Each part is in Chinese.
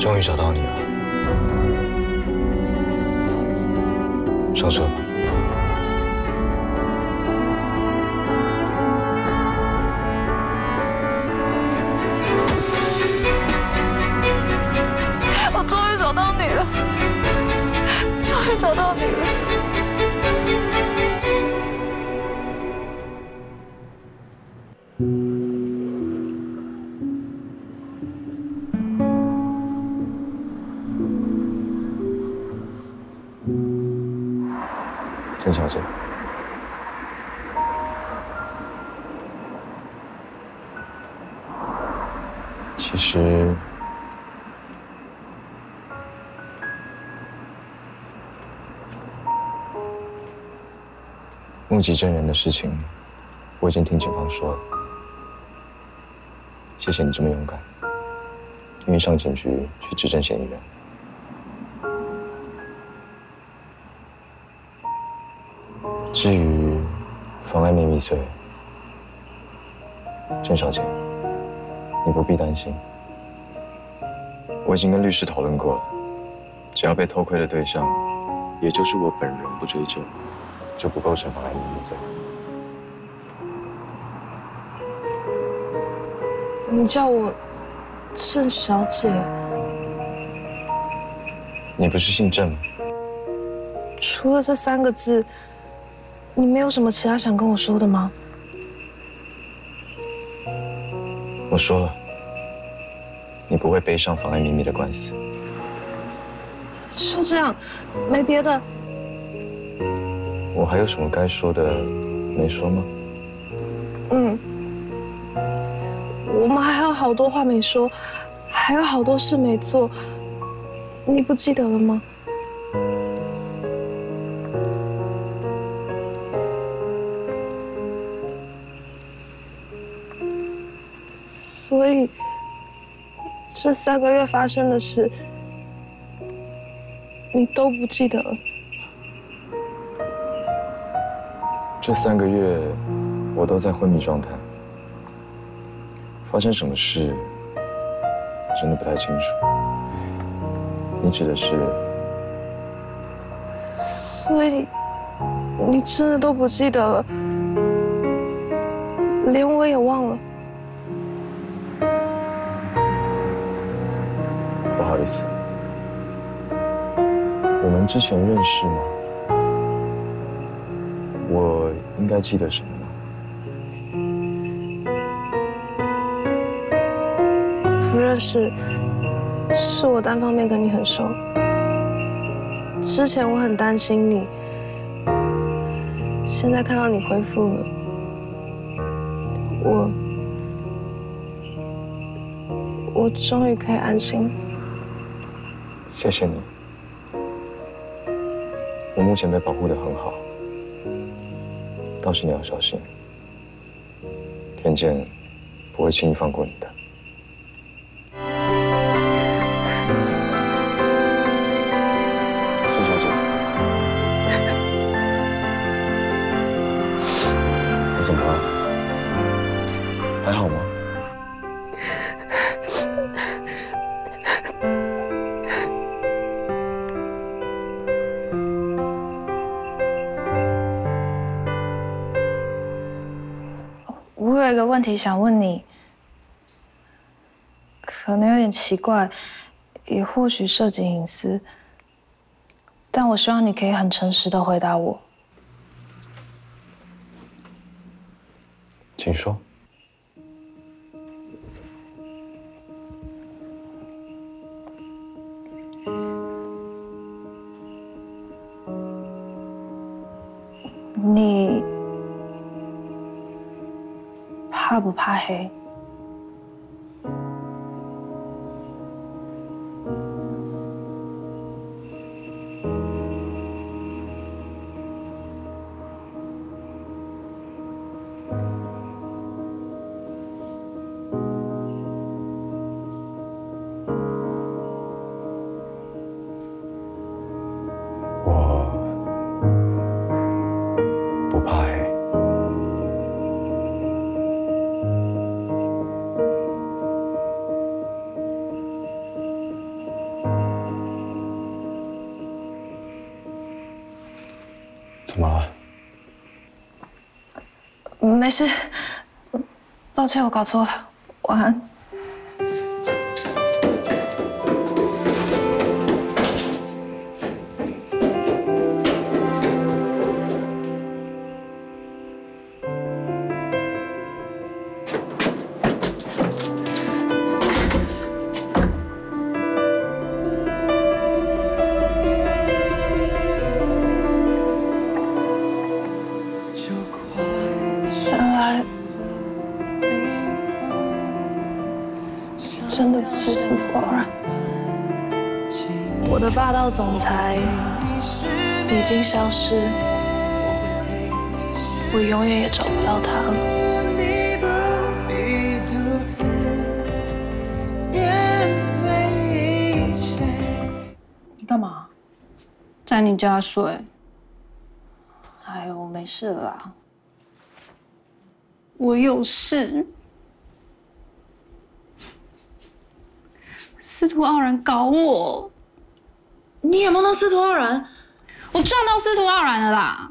终于找到你了，上车吧。我终于找到你了，终于找到你了。郑小姐，其实目击证人的事情，我已经听警方说了。谢谢你这么勇敢，愿意上警局去指证嫌疑人。至于妨碍秘密罪，郑小姐，你不必担心。我已经跟律师讨论过了，只要被偷窥的对象，也就是我本人不追究，就不构成妨碍秘密罪。你叫我郑小姐，你不是姓郑吗？除了这三个字，你没有什么其他想跟我说的吗？我说了，你不会背上妨碍秘密的官司。就这样，没别的。我还有什么该说的没说吗？嗯，我们还有好多话没说，还有好多事没做，你不记得了吗？这三个月发生的事，你都不记得了。这三个月，我都在昏迷状态。发生什么事，真的不太清楚。你指的是？所以，你真的都不记得了，连我也忘了。意思，我们之前认识吗？我应该记得什么吗？不认识，是我单方面跟你很熟。之前我很担心你，现在看到你恢复了，我我终于可以安心了。谢谢你。我目前被保护的很好，倒是你要小心，天剑不会轻易放过你的。郑小姐，你怎么了？还好吗？有一个问题想问你，可能有点奇怪，也或许涉及隐私，但我希望你可以很诚实的回答我。请说。你怕不怕黑？怎么了？没事，抱歉，我搞错了。晚安。真的不是司徒傲然，我的霸道总裁已经消失，我永远也找不到他了。你干嘛？在你家睡，哎呦，没事啦。我有事。司徒傲然搞我，你也梦到司徒傲然？我撞到司徒傲然了啦！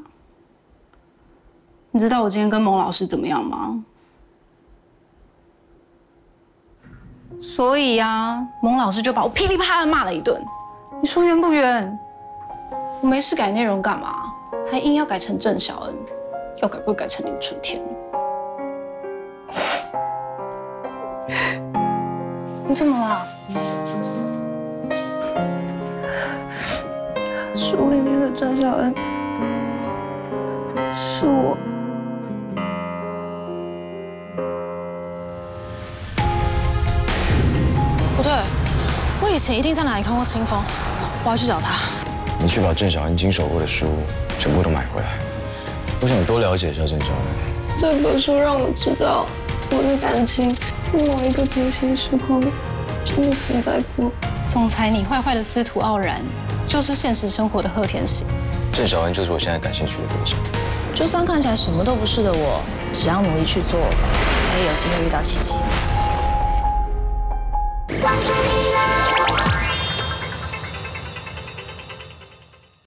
你知道我今天跟蒙老师怎么样吗？所以呀、蒙老师就把我噼里啪啦骂了一顿。你说冤不冤？我没事改内容干嘛？还硬要改成郑小恩，要改不改成林春天？你怎么了？书里面的郑小恩是我。不对，我以前一定在哪里看过清风，我要去找他。你去把郑小恩经手过的书全部都买回来。我想多了解一下郑小恩。这本书让我知道，我的感情在某一个平行时空真的存在过。总裁你坏坏的司徒傲然，就是现实生活的贺天喜。郑小恩就是我现在感兴趣的对象。就算看起来什么都不是的我，只要努力去做，才有机会遇到奇迹。关注